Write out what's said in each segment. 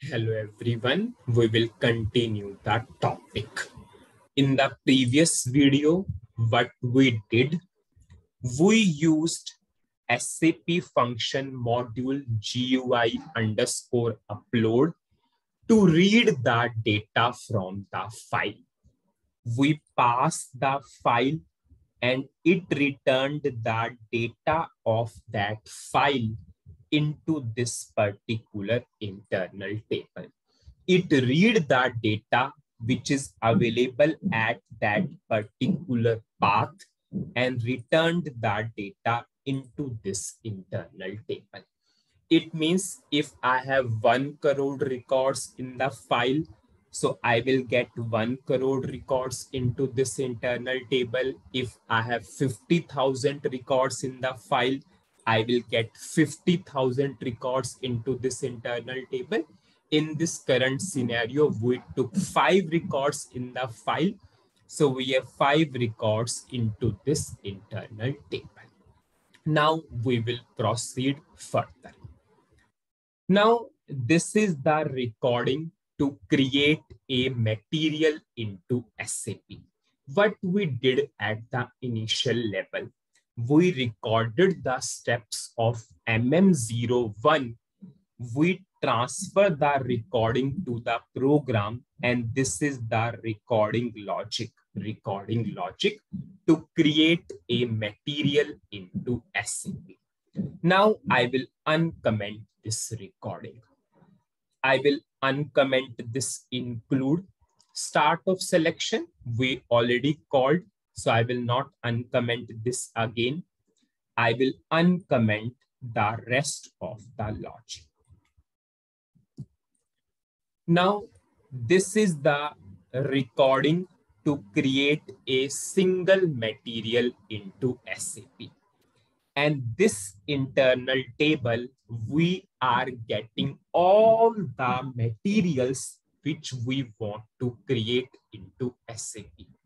Hello everyone, we will continue the topic. In the previous video, what we did, we used SAP function module GUI underscore upload to read the data from the file. We passed the file and it returned the data of that file into this particular internal table. It read that data which is available at that particular path and returned that data into this internal table. It means if I have 1 crore records in the file, so I will get 1 crore records into this internal table. If I have 50,000 records in the file, I will get 50,000 records into this internal table. In this current scenario, we took five records in the file. So we have five records into this internal table. Now we will proceed further. Now, this is the recording to create a material into SAP. What we did at the initial level, we recorded the steps of MM01. We transfer the recording to the program and this is the recording logic, recording logic to create a material into SAP. Now I will uncomment this recording. I will uncomment this include start of selection. We already called so I will not uncomment this again. I will uncomment the rest of the logic. Now, this is the recording to create a single material into SAP. And this internal table, we are getting all the materials which we want to create into SAP.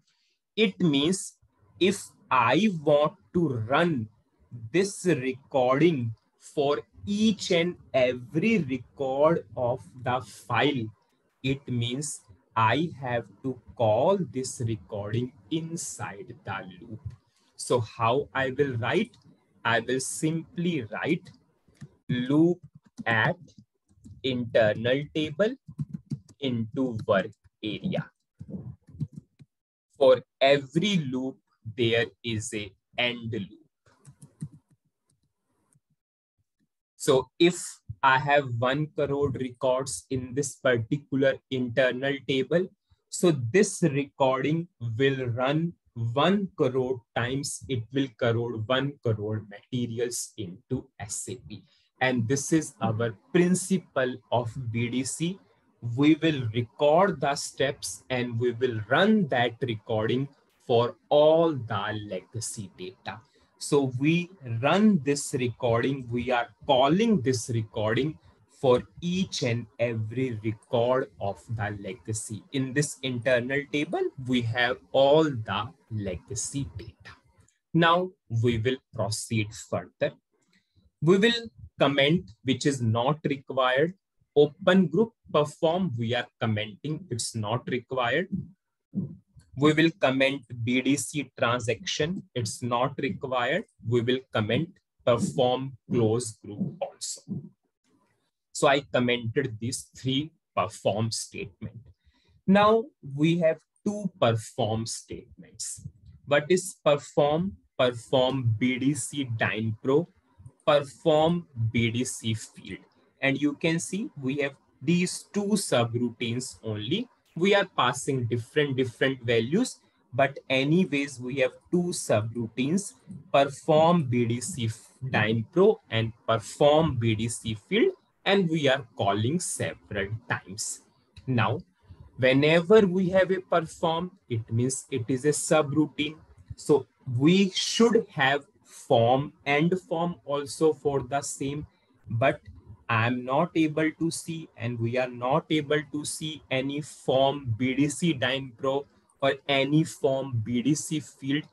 It means if I want to run this recording for each and every record of the file, it means I have to call this recording inside the loop. So how I will write? I will simply write loop at internal table into work area for every loop, there is a end loop. So if I have one crore records in this particular internal table, so this recording will run one crore times it will crore one crore materials into SAP. And this is our principle of BDC we will record the steps and we will run that recording for all the legacy data. So we run this recording, we are calling this recording for each and every record of the legacy. In this internal table, we have all the legacy data. Now we will proceed further. We will comment which is not required open group perform, we are commenting, it's not required. We will comment BDC transaction, it's not required. We will comment perform close group also. So I commented these three perform statement. Now we have two perform statements. What is perform? Perform BDC Dynpro, perform BDC field and you can see we have these two subroutines only. We are passing different, different values, but anyways, we have two subroutines, perform BDC Dynpro and perform BDC field, and we are calling several times. Now, whenever we have a perform, it means it is a subroutine. So we should have form and form also for the same, but I'm not able to see and we are not able to see any form BDC Dynpro or any form BDC field.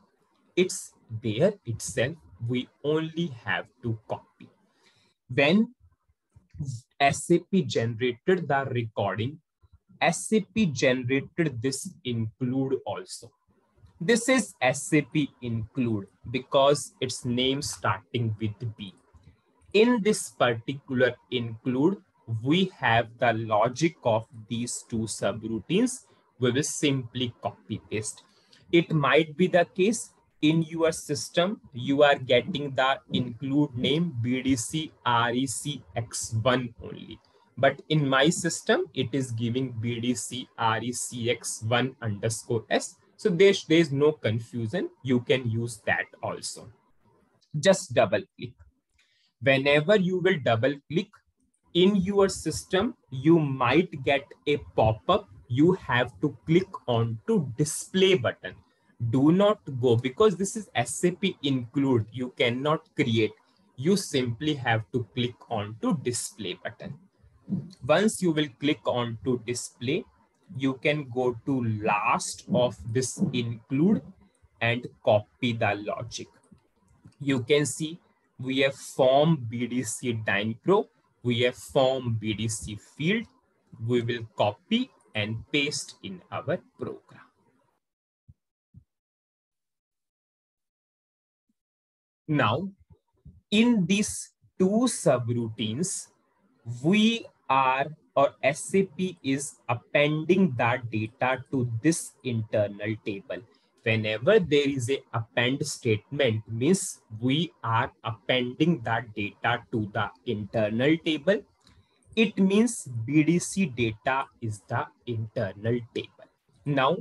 It's there itself. We only have to copy. When SAP generated the recording. SAP generated this include also. This is SAP include because its name starting with B. In this particular include, we have the logic of these two subroutines. We will simply copy paste. It might be the case in your system, you are getting the include name BDC REC X1 only. But in my system, it is giving BDC REC X1 underscore S. So there, there is no confusion. You can use that also. Just double click. Whenever you will double click in your system, you might get a pop-up. You have to click on to display button do not go because this is SAP include. You cannot create. You simply have to click on to display button. Once you will click on to display, you can go to last of this include and copy the logic. You can see we have form BDC Dynpro, we have form BDC field. We will copy and paste in our program. Now, in these two subroutines, we are or SAP is appending that data to this internal table. Whenever there is a append statement, means we are appending that data to the internal table. It means BDC data is the internal table. Now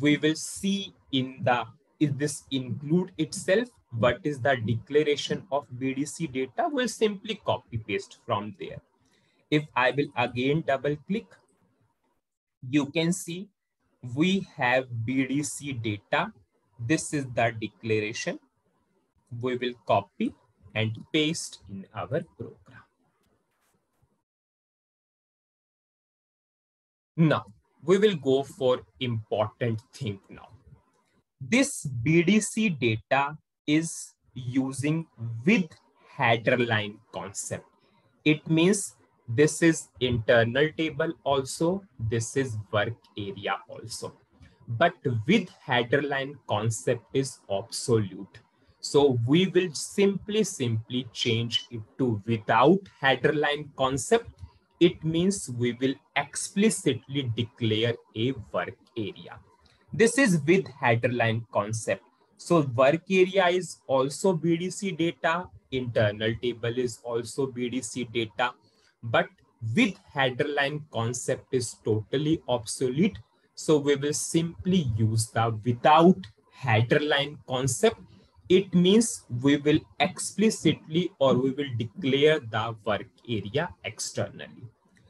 we will see in the is this include itself what is the declaration of BDC data, we'll simply copy paste from there. If I will again double click, you can see we have BDC data. This is the declaration. We will copy and paste in our program. Now, we will go for important thing now. This BDC data is using with header line concept. It means this is internal table also, this is work area also. But with header line concept is absolute. So we will simply, simply change it to without header line concept. It means we will explicitly declare a work area. This is with header line concept. So work area is also BDC data, internal table is also BDC data, but with header line concept is totally obsolete. So we will simply use the without header line concept. It means we will explicitly or we will declare the work area externally.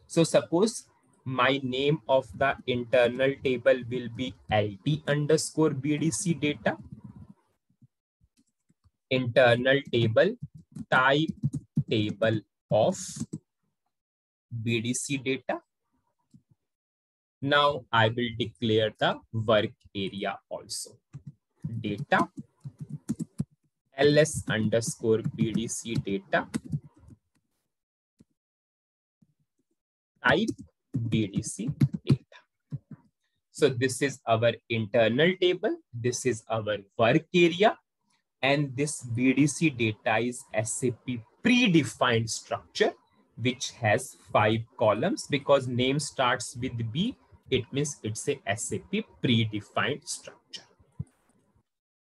So suppose my name of the internal table will be LT underscore BDC data internal table type table of BDC data. Now I will declare the work area also. Data ls underscore BDC data type BDC data. So this is our internal table. This is our work area. And this BDC data is SAP predefined structure, which has five columns because name starts with B. It means it's a SAP predefined structure.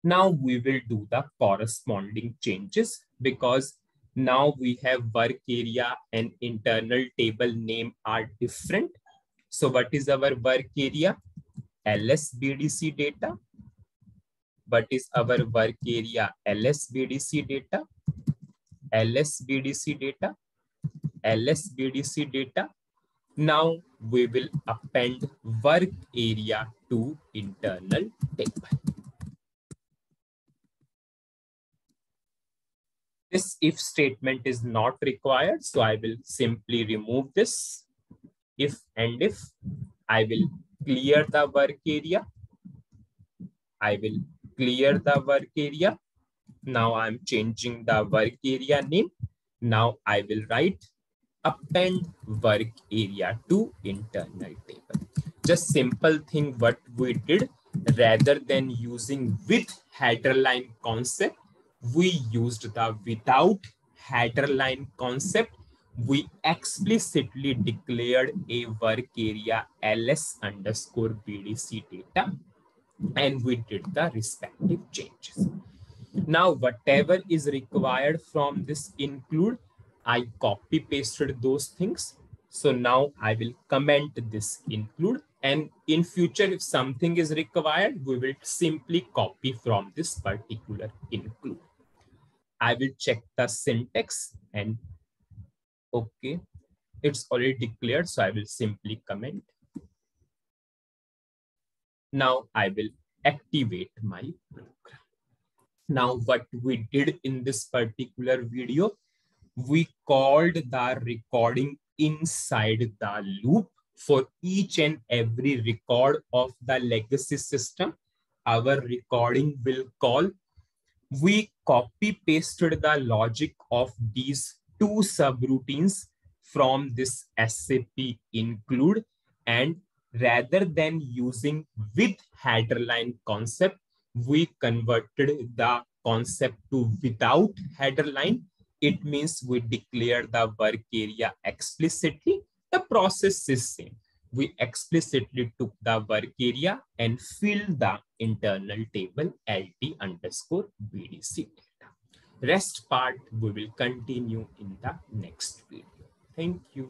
Now we will do the corresponding changes because now we have work area and internal table name are different. So what is our work area? LS BDC data what is our work area LSBDC data, LSBDC data, LSBDC data. Now we will append work area to internal table. This if statement is not required, so I will simply remove this. If and if I will clear the work area, I will clear the work area. Now I'm changing the work area name. Now I will write append work area to internal table. Just simple thing what we did rather than using with header line concept, we used the without header line concept. We explicitly declared a work area ls underscore bdc data and we did the respective changes. Now, whatever is required from this include, I copy pasted those things. So now I will comment this include and in future, if something is required, we will simply copy from this particular include. I will check the syntax and okay, it's already declared. So I will simply comment. Now I will activate my program. Now what we did in this particular video, we called the recording inside the loop for each and every record of the legacy system. Our recording will call. We copy pasted the logic of these two subroutines from this SAP include and rather than using with header line concept, we converted the concept to without header line. It means we declare the work area explicitly. The process is same. We explicitly took the work area and filled the internal table LT underscore BDC. Rest part we will continue in the next video. Thank you.